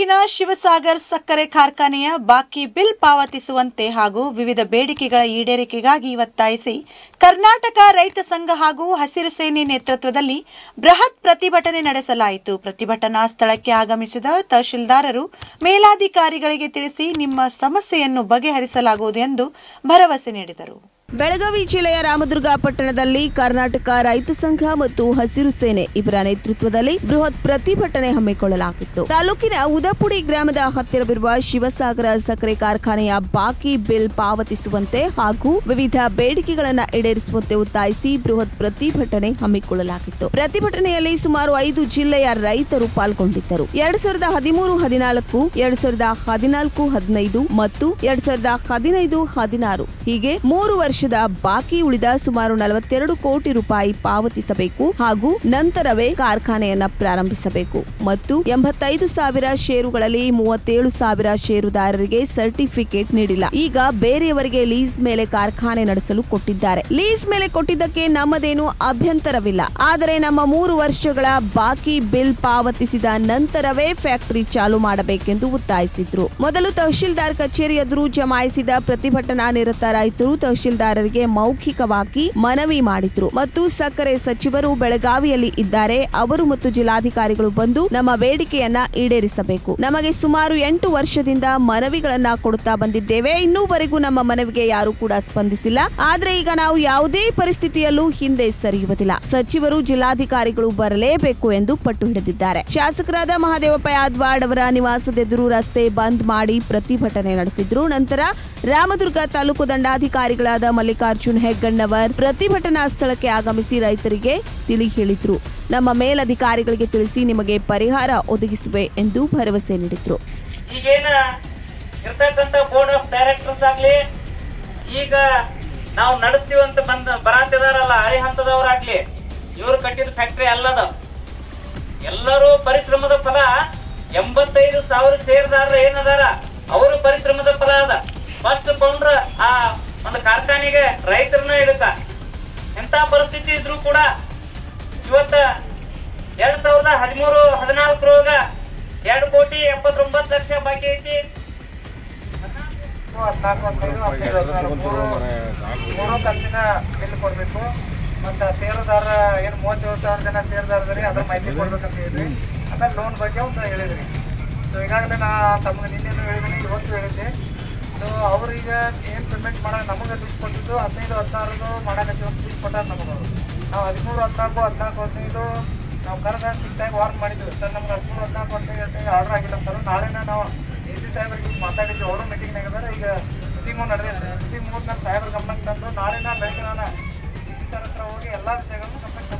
ತಾಲೂಕಿನ ಶಿವಸಾಗರ್ ಸಕ್ಕರೆ ಕಾರ್ಖಾನೆಯ ಬಾಕಿ ಬಿಲ್ ಪಾವತಿಸುವಂತೆ ಹಾಗೂ ವಿವಿಧ ಬೇಡಿಕೆಗಳ ಈಡೇರಿಕೆಗಾಗಿ ಒತ್ತಾಯಿಸಿ ಕರ್ನಾಟಕ ರೈತ ಸಂಘ ಹಾಗೂ ಹಸಿರು ಸೇನೆ ನೇತೃತ್ವದಲ್ಲಿ ಬೃಹತ್ ಪ್ರತಿಭಟನೆ ನಡೆಸಲಾಯಿತು. ಪ್ರತಿಭಟನಾ ಸ್ಥಳಕ್ಕೆ ಆಗಮಿಸಿದ ತಹಶೀಲ್ದಾರರು ಮೇಲಾಧಿಕಾರಿಗಳಿಗೆ ತಿಳಿಸಿ ನಿಮ್ಮ ಸಮಸ್ಯೆಯನ್ನು ಬಗೆಹರಿಸಲಾಗುವುದು ಎಂದು ಭರವಸೆ ನೀಡಿದರು. ಬೆಳಗಾವಿ ಜಿಲ್ಲೆಯ ರಾಮದುರ್ಗ ಪಟ್ಟಣದಲ್ಲಿ ಕರ್ನಾಟಕ ರೈತ ಸಂಘ ಮತ್ತು ಹಸಿರು ಸೇನೆ ಇವರ ನೇತೃತ್ವದಲ್ಲಿ ಬೃಹತ್ ಪ್ರತಿಭಟನೆ ಹಮ್ಮಿಕೊಳ್ಳಲಾಗಿತ್ತು. ತಾಲೂಕಿನ ಉದಪುಡಿ ಗ್ರಾಮದ ಹತ್ತಿರವಿರುವ ಶಿವಸಾಗರ ಸಕ್ಕರೆ ಕಾರ್ಖಾನೆಯ ಬಾಕಿ ಬಿಲ್ ಪಾವತಿಸುವಂತೆ ಹಾಗೂ ವಿವಿಧ ಬೇಡಿಕೆಗಳನ್ನು ಈಡೇರಿಸುವಂತೆ ಒತ್ತಾಯಿಸಿ ಬೃಹತ್ ಪ್ರತಿಭಟನೆ ಹಮ್ಮಿಕೊಳ್ಳಲಾಗಿತ್ತು. ಪ್ರತಿಭಟನೆಯಲ್ಲಿ ಸುಮಾರು ಐದು ಜಿಲ್ಲೆಯ ರೈತರು ಪಾಲ್ಗೊಂಡಿದ್ದರು. ಎರಡ್ ಸಾವಿರದ ಹದಿಮೂರು ಹದಿನಾಲ್ಕು, ಎರಡ್ ಸಾವಿರದ ಹದಿನಾಲ್ಕು ಹದಿನೈದು ಮತ್ತು ಎರಡ್ ಸಾವಿರದ ಹದಿನೈದು ಹದಿನಾರು ಹೀಗೆ ಮೂರು ವರ್ಷದ ಬಾಕಿ ಉಳಿದ ಸುಮಾರು ನಲವತ್ತೆರಡು ಕೋಟಿ ರೂಪಾಯಿ ಪಾವತಿಸಬೇಕು ಹಾಗೂ ನಂತರವೇ ಕಾರ್ಖಾನೆಯನ್ನ ಪ್ರಾರಂಭಿಸಬೇಕು. ಮತ್ತು ಎಂಬತ್ತೈದು ಸಾವಿರ ಷೇರುಗಳಲ್ಲಿ ಮೂವತ್ತೇಳು ಸಾವಿರ ಷೇರುದಾರರಿಗೆ ಸರ್ಟಿಫಿಕೇಟ್ ನೀಡಿಲ್ಲ. ಈಗ ಬೇರೆಯವರಿಗೆ ಲೀಸ್ ಮೇಲೆ ಕಾರ್ಖಾನೆ ನಡೆಸಲು ಕೊಟ್ಟಿದ್ದಾರೆ. ಲೀಸ್ ಮೇಲೆ ಕೊಟ್ಟಿದ್ದಕ್ಕೆ ನಮ್ಮದೇನು ಅಭ್ಯಂತರವಿಲ್ಲ. ಆದರೆ ನಮ್ಮ ಮೂರು ವರ್ಷಗಳ ಬಾಕಿ ಬಿಲ್ ಪಾವತಿಸಿದ ನಂತರವೇ ಫ್ಯಾಕ್ಟರಿ ಚಾಲು ಮಾಡಬೇಕೆಂದು ಒತ್ತಾಯಿಸಿದ್ರು. ಮೊದಲು ತಹಶೀಲ್ದಾರ್ ಕಚೇರಿ ಎದುರು ಜಮಾಯಿಸಿದ ಪ್ರತಿಭಟನಾ ನಿರತ ರೈತರು ತಹಶೀಲ್ದಾರರಿಗೆ ಮೌಖಿಕವಾಗಿ ಮನವಿ ಮಾಡಿದ್ರು. ಮತ್ತು ಸಕ್ಕರೆ ಸಚಿವರು ಬೆಳಗಾವಿಯಲ್ಲಿ ಇದ್ದಾರೆ. ಅವರು ಮತ್ತು ಜಿಲ್ಲಾಧಿಕಾರಿಗಳು ಬಂದು ನಮ್ಮ ಬೇಡಿಕೆಯನ್ನ ಈಡೇರಿಸಬೇಕು. ನಮಗೆ ಸುಮಾರು ಎಂಟು ವರ್ಷದಿಂದ ಮನವಿಗಳನ್ನ ಕೊಡುತ್ತಾ ಬಂದಿದ್ದೇವೆ. ಇನ್ನೂವರೆಗೂ ನಮ್ಮ ಮನವಿಗೆ ಯಾರು ಕೂಡ ಸ್ಪಂದಿಸಿಲ್ಲ. ಆದ್ರೆ ಈಗ ನಾವು ಯಾವುದೇ ಪರಿಸ್ಥಿತಿಯಲ್ಲೂ ಹಿಂದೆ ಸರಿಯುವುದಿಲ್ಲ. ಸಚಿವರು ಜಿಲ್ಲಾಧಿಕಾರಿಗಳು ಬರಲೇಬೇಕು ಎಂದು ಪಟ್ಟು ಹಿಡಿದಿದ್ದಾರೆ. ಶಾಸಕರಾದ ಮಹಾದೇವಪ್ಪ ಯಾದ್ವಾಡ್ ಅವರ ನಿವಾಸದೆದುರು ರಸ್ತೆ ಬಂದ್ ಮಾಡಿ ಪ್ರತಿಭಟನೆ ನಡೆಸಿದ್ರು. ನಂತರ ರಾಮದುರ್ಗ ತಾಲೂಕು ದಂಡಾಧಿಕಾರಿಗಳಾದ ಮಲ್ಲಿಕಾರ್ಜುನ್ ಹೆಗ್ಗಣ್ಣವರ್ ಪ್ರತಿಭಟನಾ ಸ್ಥಳಕ್ಕೆ ಆಗಮಿಸಿ ರೈತರಿಗೆ ತಿಳಿ ಹೇಳಿದ್ರು. ನಮ್ಮ ಮೇಲಧಿಕಾರಿಗಳಿಗೆ ತಿಳಿಸಿ ನಿಮಗೆ ಪರಿಹಾರ ಒದಗಿಸುವೆ ಎಂದು ಭರವಸೆ ನೀಡಿದ್ರು. ಬೋರ್ಡ್ ಆಫ್ ಈಗ ನಾವು ಬಂದ ಬರಾತಿದಾರಲ್ಲ ಹಂತದವ್ರಾಗ್ಲಿ ಇವ್ರು ಕಟ್ಟಿದ ಫ್ಯಾಕ್ಟ್ರಿ ಅಲ್ಲದ. ಎಲ್ಲರೂ ಪರಿಶ್ರಮದ ಫಲ, ಎಂಬತ್ತೈದು ಸಾವಿರ ಸೇರಿದಾರ ಏನದಾರ ಅವರು ಪರಿಶ್ರಮದ ಫಲ ಅದ. ಫಸ್ಟ್ ಒಂದು ಕಾರ್ಖಾನೆಗೆ ರೈತರನ್ನ ಇಡುತ್ತ ಎಂತ ಪರಿಸ್ಥಿತಿ ಇದ್ರು ಕೂಡ ಇವತ್ತ ಎರಡ್ ಸಾವಿರದ ಹದಿಮೂರು ಹದಿನಾಲ್ಕರೊಳಗ ಎರಡು ಕೋಟಿ ಎಪ್ಪತ್ತೊಂಬತ್ತು ಲಕ್ಷ ಬಾಕಿ ಐತಿ. ಮೂರು ಕಂತಿನ ಬಿಲ್ ಕೊಡಬೇಕು. ಮತ್ತು ಷೇರುದಾರ ಏನು ಮೂವತ್ತೇಳು ಸಾವಿರ ಜನ ಷೇರುದಾರದ್ರಿ ಅದ್ರ ಮಾಹಿತಿ ಕೊಡ್ಬೇಕಂತ ಹೇಳಿದ್ರಿ ಆಮೇಲೆ ಲೋನ್ ಬಗ್ಗೆ ಒಂದು ಹೇಳಿದ್ರಿ. ಸೊ ಈಗಾಗಲೇ ನಾ ತಮ್ಗೆ ನಿನ್ನೆನೂ ಹೇಳಿದ್ದೀನಿ ಇವತ್ತು ಹೇಳಿದ್ದೆ. ಸೊ ಅವ್ರೀಗ ಏನು ಪೇಮೆಂಟ್ ಮಾಡೋದು ನಮಗೆ ದುಡ್ಡು ಕೊಟ್ಟಿದ್ದು, ಹದಿನೈದು, ಹದಿನಾರದು ಮಾಡೋಕ್ಕೆ ದುಡ್ಡು ಕೊಟ್ಟಾರ ನಮಗೆ ಅವರು. ನಾವು ಹದಿಮೂರು, ಹದಿನಾಲ್ಕು ಹದಿನಾಲ್ಕು, ಹದಿನೈದು ನಾವು ಕರೆದ ಸಿಕ್ಸಾಗಿ ವಾರ್ನ್ ಮಾಡಿದ್ದೀವಿ ಸರ್, ನಮ್ಗೆ ಹದಿಮೂರು, ಹದಿನಾಲ್ಕು, ಹದಿನೈದು ಹದಿನೈದು ಆರ್ಡರ್ ಆಗಿಲ್ಲ ಸರ್. ನಾಳೆನ ನಾವು ಎ ಸಿ ಸಾಹೇಬ್ರಿಗೆ ಮಾತಾಡಿದ್ವಿ. ಅವರು ಮೀಟಿಂಗ್ ಇದ್ದಾರೆ ಈಗ ಮೀಟಿಂಗು ನಡೆದಿದೆ ಮೀಟಿಂಗ್ ಮುಗಿದ ಸಾಹೇಬ್ರ ಗಮನಕ್ಕೆ ತಂದು ನಾಳೆನ ಬೆಳಗ್ಗೆ ನಾನು ಎ ಸಿ ಸರ್ ಹತ್ರ ಹೋಗಿ ಎಲ್ಲ ವಿಷಯಗಳನ್ನು ಗಮನಕ್ಕೆ